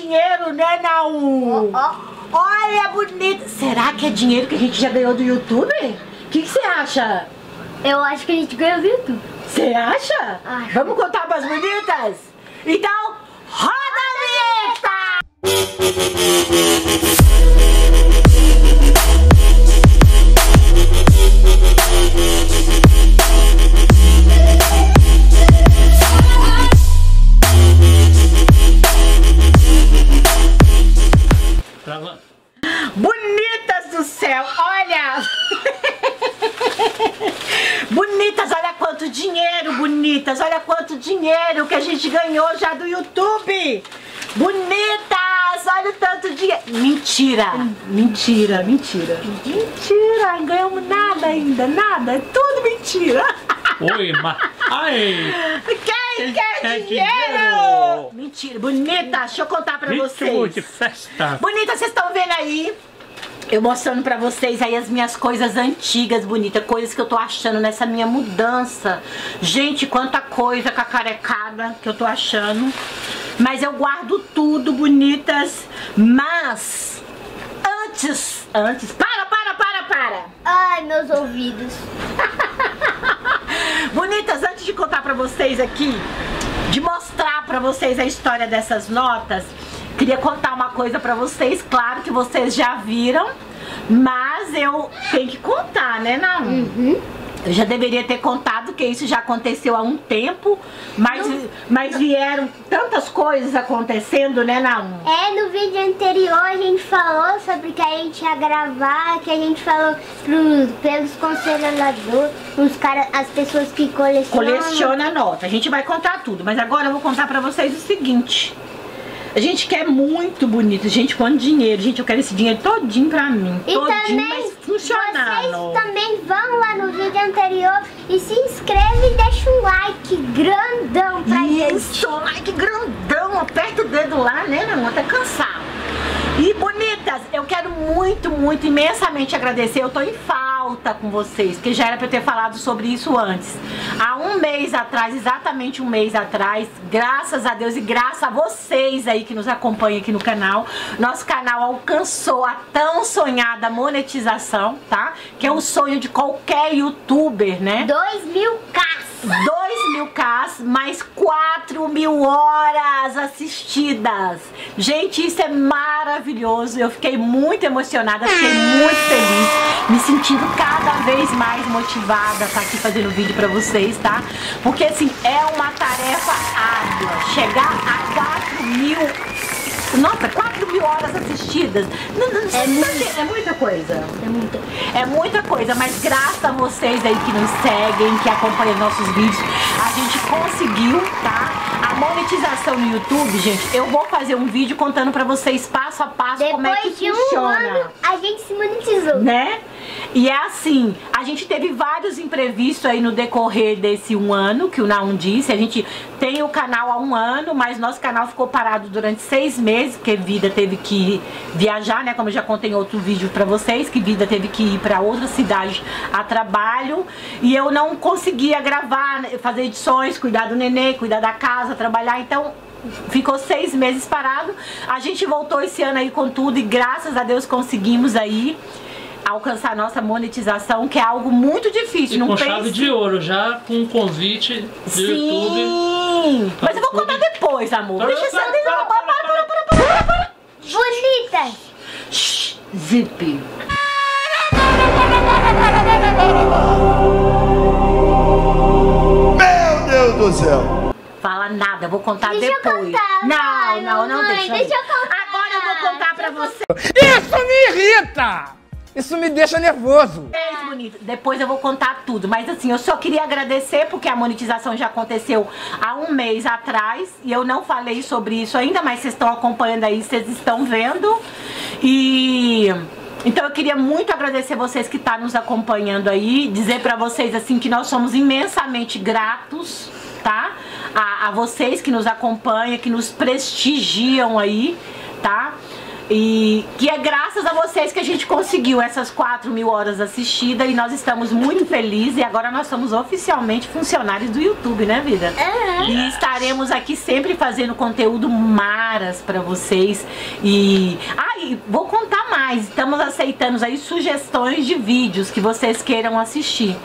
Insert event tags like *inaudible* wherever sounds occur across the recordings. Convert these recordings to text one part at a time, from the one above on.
dinheiro, né, Naú? Olha, bonita. Será que é dinheiro que a gente já ganhou do YouTube? O que que você acha? Eu acho que a gente ganhou do YouTube. Você acha? Acho. Vamos contar pras bonitas? Então, roda a vinheta! Céu, olha! Bonitas, olha quanto dinheiro, bonitas, olha quanto dinheiro que a gente ganhou já do YouTube! Bonitas, olha o tanto de Mentira, mentira, mentira. Mentira, não ganhamos nada ainda, nada, é tudo mentira. Oi, ma... Ai! Quem quer quer dinheiro? dinheiro? Mentira, bonita, deixa eu contar pra Ritmo vocês. de festa! Bonita, vocês estão vendo aí? Eu mostrando pra vocês aí as minhas coisas antigas, bonita, coisas que eu tô achando nessa minha mudança. Gente, quanta coisa cacarecada que eu tô achando. Mas eu guardo tudo, bonitas. Mas antes, antes, para, para, para, para. Ai, meus ouvidos. *laughs* Bonitas, antes de contar pra vocês aqui, de mostrar pra vocês a história dessas notas, queria contar uma coisa pra vocês. Claro que vocês já viram, mas eu tenho que contar, né, não? Eu já deveria ter contado que isso já aconteceu há um tempo, mas, mas vieram tantas coisas acontecendo, né, não? É, no vídeo anterior a gente falou sobre que a gente ia gravar, que a gente falou pros, pelos conservadores, os cara, as pessoas que colecionam. coleciona nota. A gente vai contar tudo, mas agora eu vou contar pra vocês o seguinte. A gente quer muito bonito, gente, quanto dinheiro. Gente, eu quero esse dinheiro todinho pra mim. E todinho, também, mas funcionando. vocês também vão lá no vídeo anterior e se inscreve e deixa um like grandão pra gente. Isso, like grandão, aperta o dedo lá, né, irmão, até cansar. E bonitas, eu quero muito, muito, imensamente agradecer. Eu tô em falta com vocês, porque já era pra eu ter falado sobre isso antes. Um mês atrás, exatamente um mês atrás, graças a Deus e graças a vocês aí que nos acompanham aqui no canal, nosso canal alcançou a tão sonhada monetização, tá? Que é um sonho de qualquer youtuber, né? 2 mil Ks. 2 mil Ks mais 4 mil horas assistidas. Gente, isso é maravilhoso. Eu fiquei muito emocionada, fiquei muito feliz, me sentindo cada vez mais motivada a estar aqui fazendo vídeo pra vocês, tá? Porque assim, é uma tarefa árdua. Chegar a 4 mil. Nossa, 4 mil horas assistidas. É muito. é muita coisa. É muito. É muita coisa, mas graças a vocês aí que nos seguem, que acompanham nossos vídeos, a gente conseguiu, tá? A monetização no YouTube, gente, eu vou fazer um vídeo contando pra vocês passo a passo como é que Depois de um funciona ano, a gente se monetizou. né? E é assim, a gente teve vários imprevistos aí no decorrer desse um ano, que o Naum disse. A gente tem o canal há um ano, mas nosso canal ficou parado durante seis meses, porque Vida teve que viajar, né? Como eu já contei em outro vídeo pra vocês, que Vida teve que ir pra outra cidade a trabalho. E eu não conseguia gravar, né, fazer edições, cuidar do nenê, cuidar da casa, trabalhar. Então, ficou seis meses parado. A gente voltou esse ano aí com tudo e graças a Deus conseguimos aí alcançar nossa monetização, que é algo muito difícil. E não com pense... chave de ouro, já com um convite do YouTube. Sim! Mas eu vou contar depois, amor. Deixa eu Para, deixa eu- para, para, para, para, para, para, para. Bonitas. Shhh, Zip. Meu Deus do céu! Fala nada, eu vou contar Deixa eu depois. contar, não, vai, não, não mamãe, deixa. deixa eu contar. Agora eu vou contar pra você. Isso me irrita! Isso me deixa nervoso. Bonito. Depois eu vou contar tudo. Mas assim, eu só queria agradecer porque a monetização já aconteceu há um mês atrás e eu não falei sobre isso ainda, mas vocês estão acompanhando aí, vocês estão vendo. E então eu queria muito agradecer vocês que estão nos acompanhando aí, dizer pra vocês assim que nós somos imensamente gratos, tá? A, a vocês que nos acompanham, que nos prestigiam aí, tá? E que é graças a vocês que a gente conseguiu essas 4 mil horas assistidas e nós estamos muito felizes e agora nós somos oficialmente funcionários do YouTube, né, vida? E estaremos aqui sempre fazendo conteúdo maras pra vocês. E. Ah, e vou contar mais. Estamos aceitando aí sugestões de vídeos que vocês queiram assistir.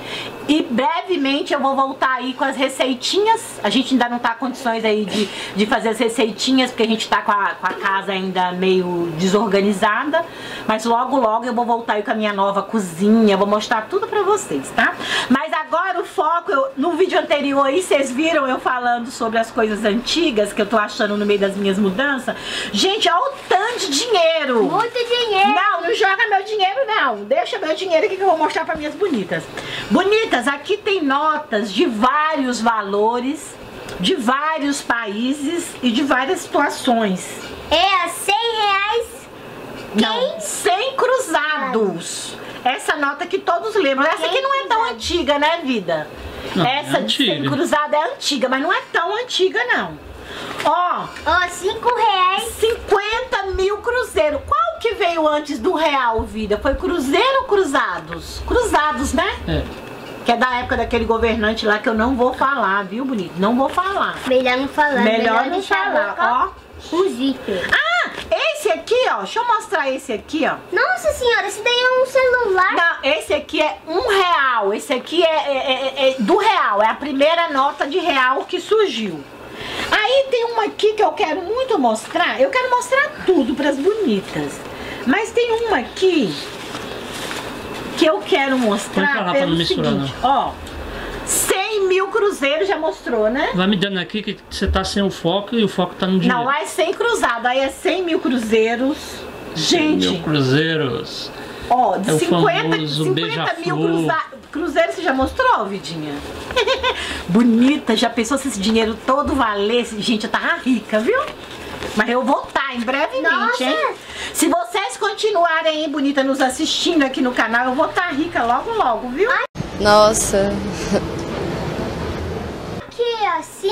E brevemente eu vou voltar aí com as receitinhas. A gente ainda não tá condições aí de, de fazer as receitinhas, porque a gente tá com a, com a casa ainda meio desorganizada. Mas logo, logo eu vou voltar aí com a minha nova cozinha. Vou mostrar tudo pra vocês, tá? Mas agora o foco, eu, no vídeo anterior aí, vocês viram eu falando sobre as coisas antigas que eu tô achando no meio das minhas mudanças. Gente, olha o tanto de dinheiro! Muito dinheiro. Não, não joga meu dinheiro não. Deixa meu dinheiro aqui que eu vou mostrar para minhas bonitas. Bonitas, aqui tem notas de vários valores, de vários países e de várias situações. É a 100 reais. Não, 100 cruzados. Essa nota que todos lembram. Essa aqui não é tão antiga, né, vida? Não, é Essa de 100 antiga. cruzado é antiga, mas não é tão antiga, não. Ó, Ó, 5 reais. 50 mil cruzeiros. Qual que veio antes do real, vida? Foi cruzeiro ou cruzados? Cruzados, né? É. Que é da época daquele governante lá que eu não vou falar, viu, bonito? Não vou falar. Melhor não falar. Melhor não deixar a falar, O zíper. Ah, esse aqui, ó. Deixa eu mostrar esse aqui, ó. Nossa senhora, esse daí é um celular. Não, esse aqui é um real. Esse aqui é, é- é- é do real. É a primeira nota de real que surgiu. Aí tem uma aqui que eu quero muito mostrar. Eu quero mostrar tudo para as bonitas. Mas tem uma aqui que eu quero mostrar lá pra pelo não seguinte. Ó, 100 mil cruzeiros já mostrou, né? Vai me dando aqui que você tá sem o foco e o foco tá no dinheiro. Não, lá é 100 cruzado. Aí é 100 mil cruzeiros. Gente, Mil cruzeiros. Ó, de É o 50, famoso 50 mil cruzeiros você já mostrou, Vidinha? *laughs* Bonita, já pensou se esse dinheiro todo valesse? Gente, eu tava rica, viu? Mas eu vou estar em brevemente, Nossa! hein? Se vocês continuarem aí, bonita, nos assistindo aqui no canal, eu vou estar rica logo, logo, viu? Nossa,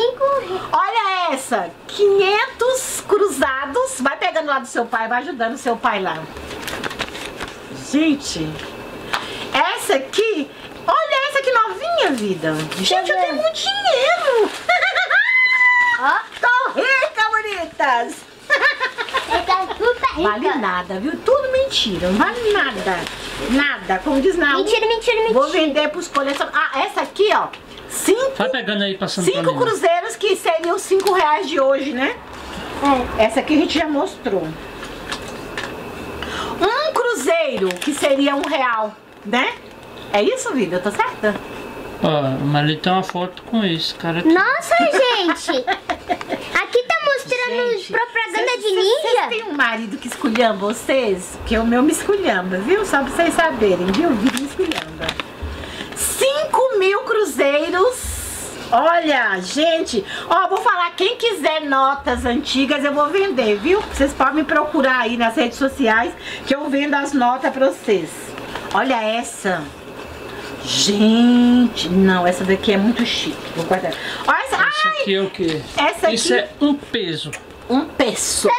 ó, 5 reais. Olha essa, 500 cruzados. Vai pegando lá do seu pai, vai ajudando seu pai lá. Gente, essa aqui, olha essa que novinha, vida. Gente, eu tenho muito dinheiro. Ó, *laughs* Tô rica, bonitas. tá rica. Vale nada, viu? Tudo mentira, não vale nada. Nada, como diz na Mentira, mentira, mentira. Vou vender pros colecionadores. Ah, essa aqui, ó. Cinco, Vai pegando aí, passando cinco cruzeiros que seriam cinco reais de hoje, né? É. Essa aqui a gente já mostrou. Um cruzeiro, que seria um real, né? É isso, vida? Tô certa? Ó, mas ali tem uma foto com esse cara aqui. Nossa, gente. *laughs* Aqui tá mostrando Gente, propaganda cês- de ninja. Vocês têm um marido que esculhamba vocês? Porque o meu me esculhamba, viu? Só pra vocês saberem, viu? O vídeo me esculhamba. 5 mil cruzeiros. Olha, gente, ó, vou falar, quem quiser notas antigas eu vou vender, viu? Vocês podem me procurar aí nas redes sociais que eu vendo as notas pra vocês. Olha essa. Gente, não, essa daqui é muito chique. Vou guardar. Olha essa. Isso Ai, aqui é o quê? essa Isso aqui- é um peso. um peso.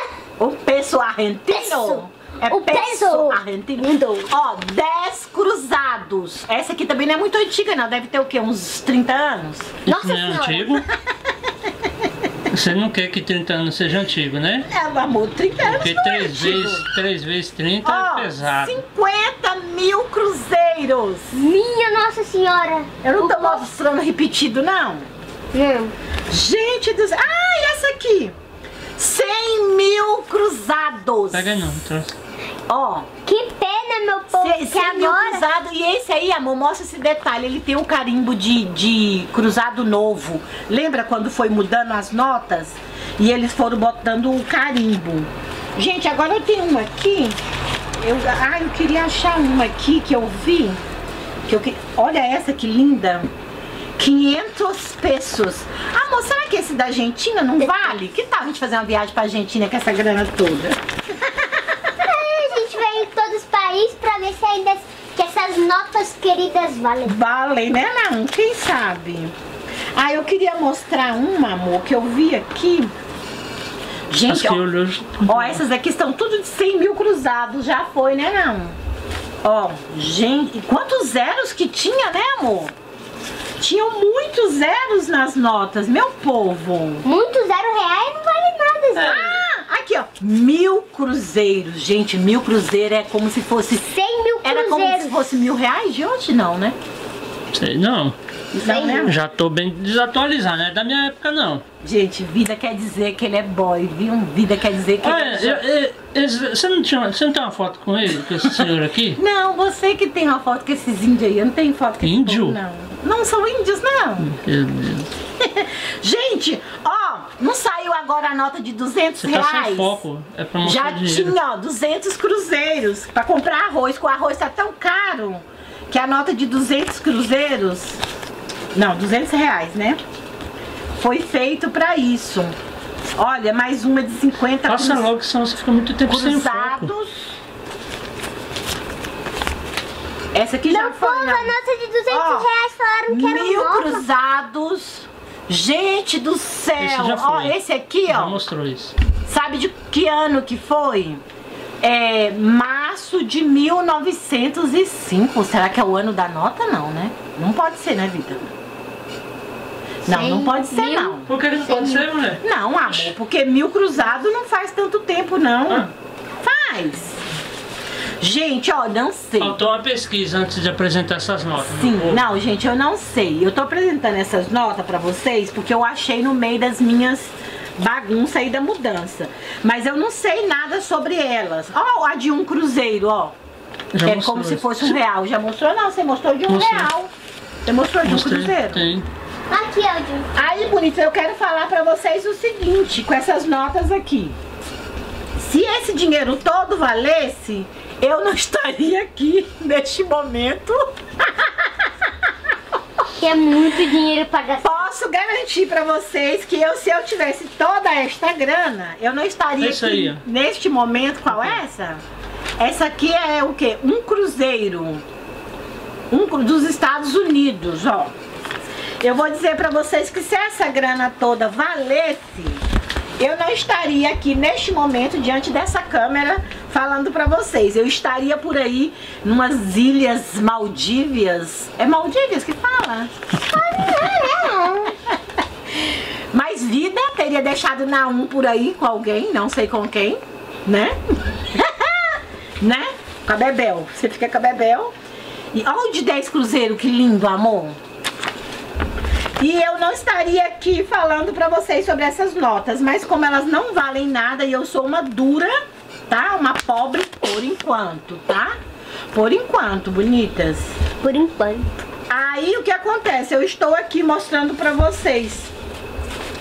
Um peso argentino. Peso. É O peso peso. argentino. Ó, 10 cruzados. Essa aqui também não é muito antiga, não. Deve ter o quê? Uns 30 anos? Isso Nossa não é Senhora. antigo? *laughs* Você não quer que 30 anos seja antigo, né? É, amor, 30 anos Porque não é 3 antigo. vezes, 3 vezes 30 Ó, é pesado. 50 mil cruzeiros. Minha Nossa Senhora. Eu não O tô povo- mostrando repetido, não. Não. Gente do céu. Ah, e essa aqui? 100 mil cruzados. Pega não, trouxe. Ó, Que pena, meu povo, Cê- que agora... cruzado. E esse aí, amor, mostra esse detalhe. Ele tem um carimbo de, de cruzado novo. Lembra quando foi mudando as notas? E eles foram botando o carimbo. Gente, agora eu tenho uma aqui. Eu, ah, eu queria achar uma aqui que eu vi. Que eu, que- olha essa que linda. 500 pesos. Amor, será que esse da Argentina não vale? Que tal a gente fazer uma viagem pra Argentina com essa grana toda? *laughs* Aí a gente vai em todos os países pra ver se ainda que essas notas queridas valem. Valem, né, não? Quem sabe? Ah, eu queria mostrar uma, amor, que eu vi aqui. Gente, ó, olhou. ó, essas aqui estão tudo de 100 mil cruzados. Já foi, né, não? Ó, gente, quantos zeros que tinha, né, amor? Tinham muitos zeros nas notas, meu povo. Muito zero reais não vale nada, Zé. Ah, aqui, ó. Mil cruzeiros. Gente, mil cruzeiro é como se fosse... 100 mil Era como se fosse mil reais de hoje, não, né? Sei não. Não, né? Já tô bem desatualizado, não é da minha época não. Gente, vida quer dizer que ele é boy, viu? Vida quer dizer que Olha, ele esse- você, não tinha, você não tem uma foto com ele, com esse senhor aqui? *laughs* Não, você que tem uma foto com esses índios aí. Eu não tenho foto com esse Índio? povo, não. Não são índios, não. *laughs* Gente, ó, não saiu agora a nota de 200 Você tá reais? sem foco. É pra Já dinheiro. tinha, ó, 200 cruzeiros pra comprar arroz, que o arroz tá tão caro que a nota de 200 cruzeiros, não, 200 reais, né? Foi feito pra isso. Olha, mais uma de 50 Passa cruz- logo, senão você fica muito tempo sem foco. cruzados. Essa aqui já Meu foi, não. a nota de 200 Ó, reais falaram que era Mil nova. cruzados. Gente do céu. Esse já Ó, esse aqui, Já ó. mostrou isso. Sabe de que ano que foi? É março de 1905. Será que é o ano da nota? Não, né? Não pode ser, né, Vida? Não, não pode ser, mil. não. Por que que não pode ser, mulher? Não, amor, porque mil cruzado não faz tanto tempo, não. Ah. Faz. Gente, ó, não sei. Faltou uma pesquisa antes de apresentar essas notas. Sim, não, gente, eu não sei. Eu tô apresentando essas notas pra vocês porque eu achei no meio das minhas bagunças aí da mudança. Mas eu não sei nada sobre elas. Ó, a de um cruzeiro, ó. Já é como se isso. fosse um real. Já mostrou? Não, você mostrou de um Mostrei. real. Você mostrou de um Mostrei. cruzeiro? Tem. Aqui, ó, de- Aí, bonito, eu quero falar pra vocês o seguinte, com essas notas aqui. Se esse dinheiro todo valesse, eu não estaria aqui neste momento. que é muito dinheiro pra gastar. Posso garantir pra vocês que eu, se eu tivesse toda esta grana, eu não estaria Isso aqui aí, neste momento. Qual é essa? Essa aqui é o quê? Um cruzeiro. Um cru- dos Estados Unidos, ó. Eu vou dizer pra vocês que se essa grana toda valesse, eu não estaria aqui neste momento diante dessa câmera falando pra vocês. Eu estaria por aí numas ilhas Maldívias. É Maldívias que fala? *laughs* Mas vida teria deixado na um por aí com alguém, não sei com quem, né? *laughs* né? Com a Bebel. Você fica com a Bebel. E olha o de 10 cruzeiro, que lindo, amor. E eu não estaria aqui falando pra vocês sobre essas notas, mas como elas não valem nada e eu sou uma dura, tá? Uma pobre por enquanto, tá? Por enquanto, bonitas. Por enquanto. Aí o que acontece? Eu estou aqui mostrando pra vocês.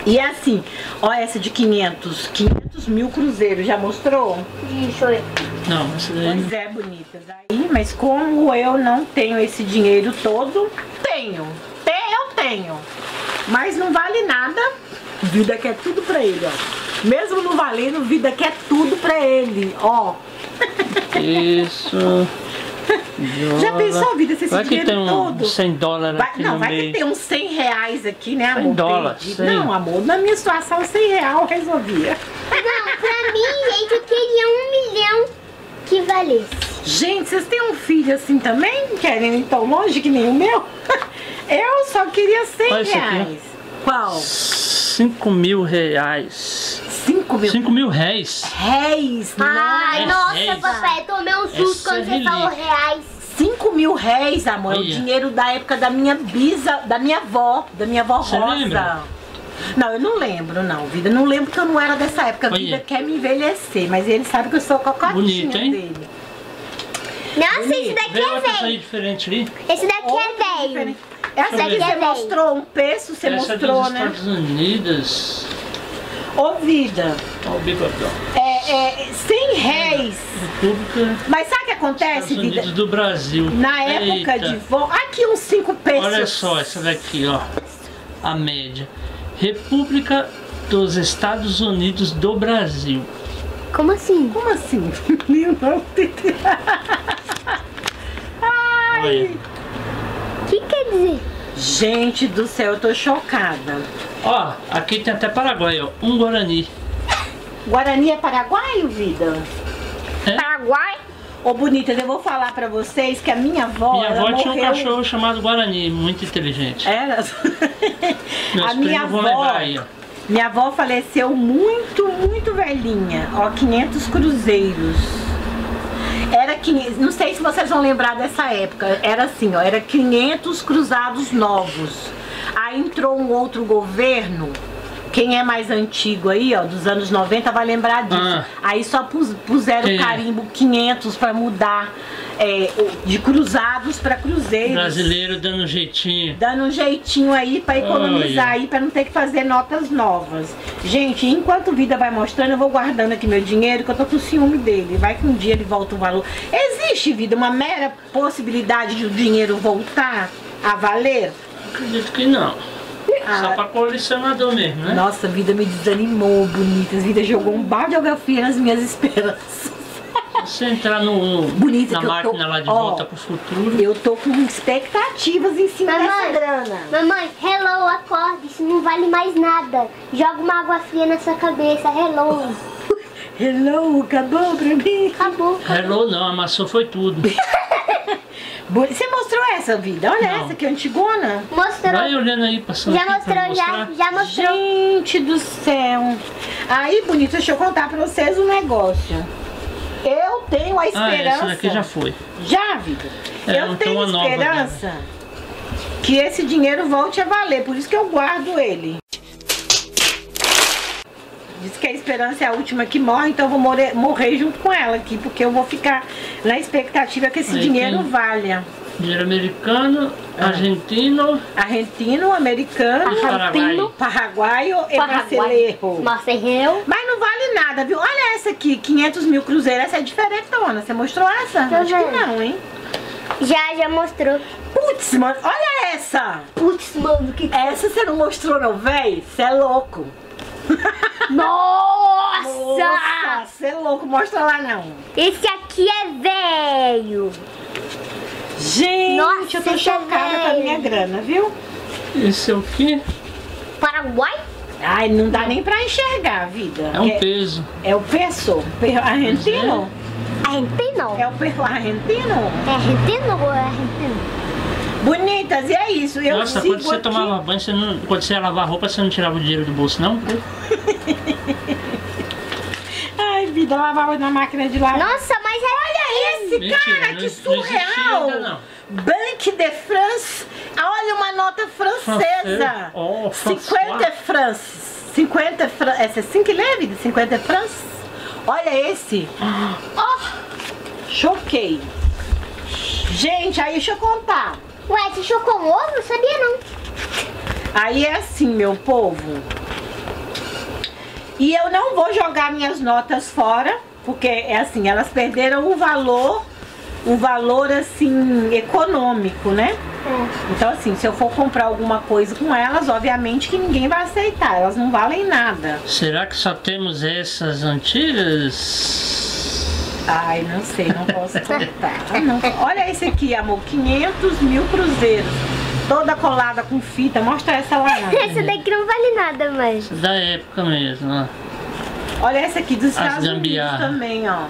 E é assim, ó essa de 500, 500 mil cruzeiros, já mostrou? Deixa eu ver. Não, daí. Pois é, bonitas. Aí, mas como eu não tenho esse dinheiro todo, tenho. Tenho. Mas não vale nada. Vida quer tudo pra ele, ó. Mesmo não valendo, vida quer tudo pra ele, ó. Isso. Já Dólar. pensou, vida, se esse Vai que dinheiro tem um todo? 100 dólares Vai, aqui não, vai meio. que tem uns 100 reais aqui, né, 100 amor? dólares, perdido. 100. Não, amor, na minha situação, 100 real resolvia. Não, pra mim, gente, eu queria um milhão que valesse. Gente, vocês têm um filho assim também? Querem ir tão longe que nem o meu? *laughs* Eu só queria 100 Olha aqui. reais. Qual? 5 mil reais. 5 mil 5 mil réis. réis. Ai, é nossa, reais. papai, eu tomei um susto Essa quando é você falou reais. 5 mil réis, amor. É o Olha. dinheiro da época da minha bisa, da minha avó, da minha avó Você Rosa. lembra? Não, eu não lembro, não, vida. Não lembro porque eu não era dessa época. A Olha. vida quer me envelhecer, mas ele sabe que eu sou a cocotinha Bonito, hein? dele. Nossa, Bonito. esse daqui Vê é aí velho. ali. Esse daqui Outro é velho. diferente. Essa Deixa eu aqui você É mostrou um peso, você Essa é mostrou, dos né? Estados Unidos. Ô, vida, Olha o bigodão. é, é 100 réis. República Mas sabe o que dos acontece, Estados vida? Unidos do Brasil. Na época Eita. de vó. Aqui uns 5 pesos. Olha só essa daqui, ó. A média. República dos Estados Unidos do Brasil. Como assim? Como assim? *laughs* Eu não. *laughs* Ai. Olha. O que quer dizer? Gente do céu, eu tô chocada. Ó, aqui tem até Paraguai, ó. Um Guarani. Guarani é paraguaio, vida? Paraguai? Ô, bonitas, eu vou falar pra vocês que a minha avó, Minha avó tinha um cachorro chamado Guarani, muito inteligente. Era? *laughs* Meus a minha avó, minha avó faleceu muito, muito velhinha. Ó, 500 cruzeiros. Era 500, não sei se vocês vão lembrar dessa época. Era assim, ó, era 500 cruzados novos. Aí entrou um outro governo. Quem é mais antigo aí, ó, dos anos 90 vai lembrar disso. Ah. Aí só pus- puseram o é? carimbo 500 para mudar é, de cruzados para cruzeiros Brasileiro dando um jeitinho. dando um jeitinho aí pra economizar Olha. aí, pra não ter que fazer notas novas. Gente, enquanto vida vai mostrando, eu vou guardando aqui meu dinheiro, que eu tô com ciúme dele. Vai que um dia ele volta o valor. Existe, vida, uma mera possibilidade de o dinheiro voltar a valer? Acredito que não. Só Ah, pra colecionador mesmo, né? nossa, vida me desanimou, bonitas. A vida jogou um balde de fria nas minhas esperanças. Se você entrar no, no- Bonita na eu tô- máquina lá de Ó. volta pro futuro, Eu tô com expectativas em cima dessa Mamãe, grana. mamãe, hello, acorde, isso não vale mais nada. Joga uma água fria na sua cabeça, hello. *laughs* Hello, acabou pra mim? Acabou. hello não, amassou foi tudo. *laughs* Você mostrou essa vida? Olha Não. essa que antigona. Mostrou. Vai olhando aí, passando Já mostrou, já, já mostrou. Gente do céu. Aí, bonito, deixa eu contar pra vocês um negócio. Eu tenho a Ah, esperança. essa daqui já foi. Já, vida? É, eu tem tenho nova esperança que esse dinheiro volte a valer. Por isso que eu guardo ele. Diz que a esperança é a última que morre, então eu vou morrer, morrer junto com ela aqui, porque eu vou ficar na expectativa que esse Aí dinheiro tem- valha. Dinheiro americano, Ah. argentino, Argentino, americano, Paraguai. paraguaio e brasileiro. Marcelo. Nada, viu? Olha essa aqui, 500 mil cruzeiros. Essa é diferentona. Você mostrou essa? Tô Acho que não, hein? Já, já mostrou. Putz, mano, olha essa. Putz, mano, que. Essa você não mostrou, não, véi? Você é louco. *laughs* Nossa! você é louco. Mostra lá, não. Esse aqui é velho. Gente, Nossa, eu tô é chocada com a minha grana, viu? esse é o quê? Paraguai? Ai, não dá nem pra enxergar, vida. É um peso. é o peso. Pe- Argentino? Argentino? É o peso argentino? É argentino ou é argentino? Bonitas, e é isso. Eu Nossa, sigo quando você aqui. tomava banho, você não, quando você ia lavar roupa, você não tirava o dinheiro do bolso, não? *laughs* Ai, vida, lavava na máquina de lavar. Nossa, mas é. Olha esse, Mentira, cara, não- que não existia surreal. ainda, não. Banque de France. Olha uma nota francesa. Oh, 50 francs. 50 francs. Essa é 5 leve? 50 francs? Olha esse. Ó, *gasps* choquei. Gente, aí deixa eu contar. Ué, você chocou um ovo? Não sabia não. Aí é assim, meu povo. E eu não vou jogar minhas notas fora, porque é assim, elas perderam o valor, um valor assim econômico, né? Então assim, se eu for comprar alguma coisa com elas, obviamente que ninguém vai aceitar, elas não valem nada. Será que só temos essas antigas? Ai, não sei, não posso contar. Não. Olha esse aqui, amor, 500 mil cruzeiros. Toda colada com fita, mostra essa lá. Essa daqui não vale nada mais. Da época mesmo, ó. Olha essa aqui dos Estados Unidos também, ó.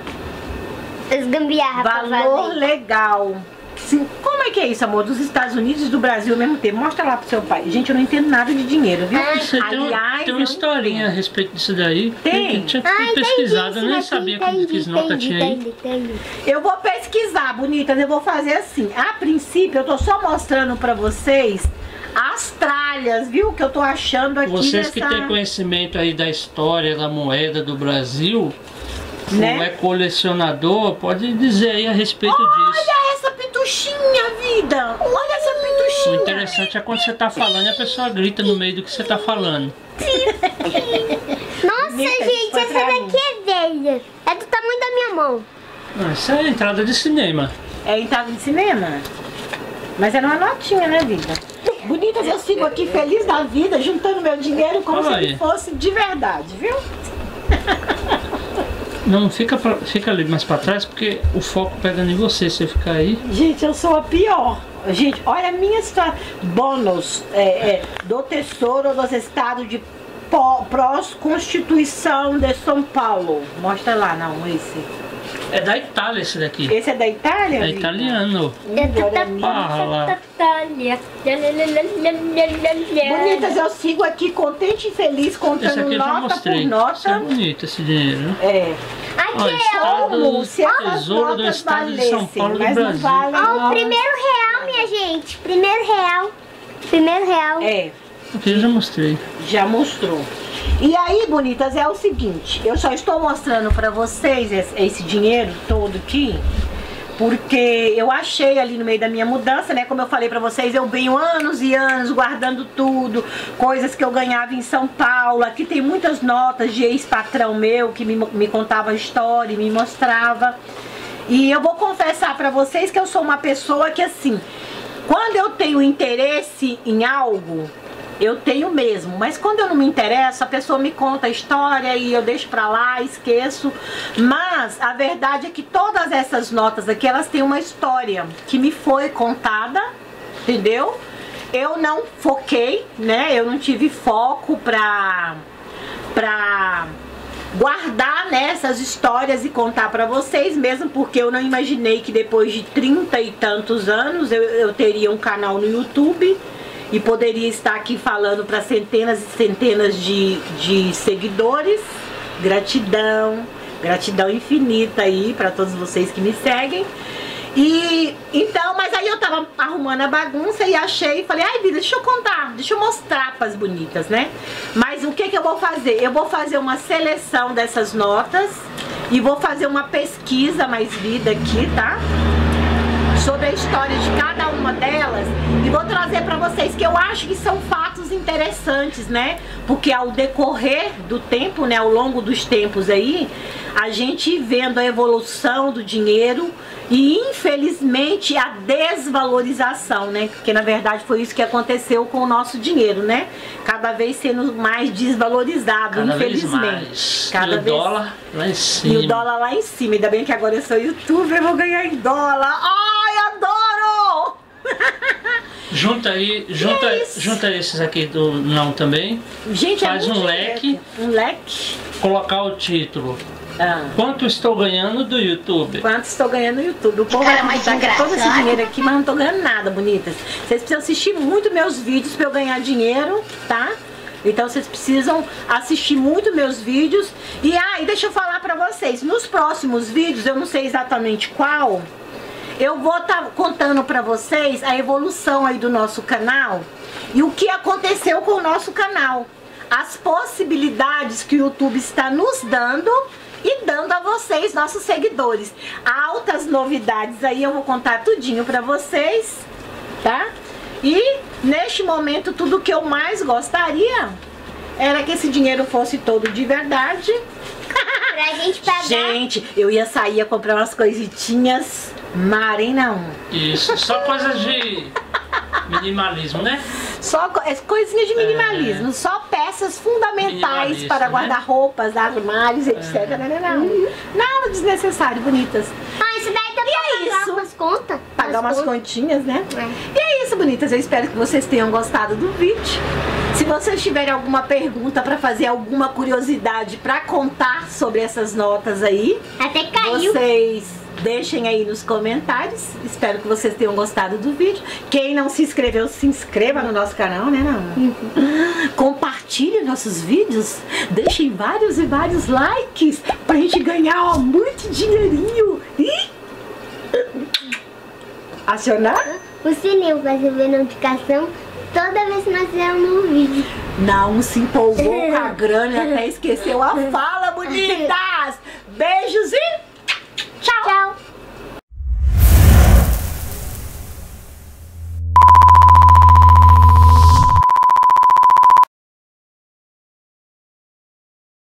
As gambiarra Valor legal. Sim, como é que é isso, amor? Dos Estados Unidos e do Brasil ao mesmo tempo. Mostra lá pro seu pai. Gente, eu não entendo nada de dinheiro, viu? Ai, Você tem, um- Aliás, tem uma historinha a respeito disso daí. Tem? Eu tinha Ah, entendi. pesquisado, eu nem sabia daqui, que, que entendi, nota entendi, tinha aí. entendi, entendi. Eu vou pesquisar, bonitas. Eu vou fazer assim. A princípio, eu tô só mostrando pra vocês as tralhas, viu? Que eu tô achando aqui Vocês nessa... que têm conhecimento aí da história da moeda do Brasil, Né? ou é colecionador, pode dizer aí a respeito disso. Olha essa pituxinha, vida! Olha essa O pituxinha! interessante é quando você tá falando e a pessoa grita no meio do que você tá falando. Nossa, gente, essa daqui é velha. É do tamanho da minha mão. Ah, Isso é entrada de cinema. É entrada de cinema? Mas era uma notinha, né, vida? Bonitas, eu sigo aqui feliz da vida, juntando meu dinheiro como Olha se ele fosse de verdade, viu? *laughs* Não, fica, pra- fica ali mais pra trás porque o foco pega em você. Você ficar aí. Gente, eu sou a pior. Gente, olha a minha história. Bônus é, é, do Tesouro dos Estados de pó- Prós-Constituição de São Paulo. Mostra lá, não, esse. É da Itália esse daqui. Esse é da Itália? É italiano. Fala. Bonitas, eu sigo aqui contente e feliz Esse contando aqui eu já nota mostrei. por Isso é nota. bonito esse dinheiro. É. Aqui, ó. Como se essas Tesouro do notas Estado de São Paulo do Brasil. valem Ó, o primeiro real, minha gente. Primeiro real. Primeiro real. É, Aqui eu já mostrei. já mostrou. E aí, bonitas, é o seguinte, eu só estou mostrando pra vocês esse, esse dinheiro todo aqui, porque eu achei ali no meio da minha mudança, né? Como eu falei pra vocês, eu venho anos e anos guardando tudo, coisas que eu ganhava em São Paulo. Aqui tem muitas notas de ex-patrão meu que me, me contava a história e me mostrava. E eu vou confessar pra vocês que eu sou uma pessoa que assim, quando eu tenho interesse em algo, eu tenho mesmo, mas quando eu não me interesso, a pessoa me conta a história e eu deixo pra lá, esqueço. Mas a verdade é que todas essas notas aqui, elas têm uma história que me foi contada, entendeu? Eu não foquei, né? Eu não tive foco pra pra guardar né, essas histórias e contar pra vocês, mesmo porque eu não imaginei que depois de trinta e tantos anos eu, eu teria um canal no YouTube e poderia estar aqui falando para centenas e centenas de, de seguidores. Gratidão, gratidão infinita aí para todos vocês que me seguem. E então, mas aí eu tava arrumando a bagunça e achei, falei, ai vida, deixa eu contar, deixa eu mostrar pras bonitas, né? Mas o que que eu vou fazer? Eu vou fazer uma seleção dessas notas e vou fazer uma pesquisa mais vida aqui, tá? Sobre a história de cada uma delas e vou trazer para vocês que eu acho que são fatos interessantes, né? Porque ao decorrer do tempo, né, ao longo dos tempos aí, a gente vendo a evolução do dinheiro e infelizmente a desvalorização, né? Porque na verdade foi isso que aconteceu com o nosso dinheiro, né? Cada vez sendo mais desvalorizado, Cada vez infelizmente. mais. Cada e o vez dólar lá em cima. e o dólar lá em cima. Ainda bem que agora eu sou youtuber, eu vou ganhar em dólar. Adoro! Junta aí, junta, é junta esses aqui do não também. Gente, Faz é um leque. Um leque. Colocar o título. Ah. Quanto estou ganhando do YouTube? Quanto estou ganhando no YouTube? O povo Cara, vai mais acreditar que todo esse dinheiro aqui, mas não tô ganhando nada, bonitas. Vocês precisam assistir muito meus vídeos pra eu ganhar dinheiro, tá? Então vocês precisam assistir muito meus vídeos. E aí, deixa eu falar pra vocês. Nos próximos vídeos, eu não sei exatamente qual, eu vou estar contando pra vocês a evolução aí do nosso canal e o que aconteceu com o nosso canal. As possibilidades que o YouTube está nos dando e dando a vocês, nossos seguidores. Altas novidades aí, eu vou contar tudinho pra vocês, tá? E neste momento, tudo que eu mais gostaria era que esse dinheiro fosse todo de verdade. Pra gente pagar. Gente, eu ia sair a comprar umas coisitinhas Marina 1. Isso, só coisas de minimalismo, né? Só é, coisinhas de minimalismo, só peças fundamentais para né? guarda-roupas, armários, etc. Não, não, não. Nada desnecessário, bonitas. Ah, isso daí também E é pagar isso. umas contas. Pagar umas contas. continhas, né? É. E é isso, bonitas. Eu espero que vocês tenham gostado do vídeo. Se vocês tiverem alguma pergunta para fazer, alguma curiosidade para contar sobre essas notas aí, Até caiu. vocês deixem aí nos comentários. Espero que vocês tenham gostado do vídeo. Quem não se inscreveu, se inscreva no nosso canal, né, não? Compartilhe nossos vídeos. Deixem vários e vários likes pra gente ganhar ó, muito dinheirinho. Ih! Acionar? O sininho pra receber notificação toda vez que nós fizermos um vídeo. Não se empolgou com a *laughs* grana e até esqueceu a fala bonita. *laughs*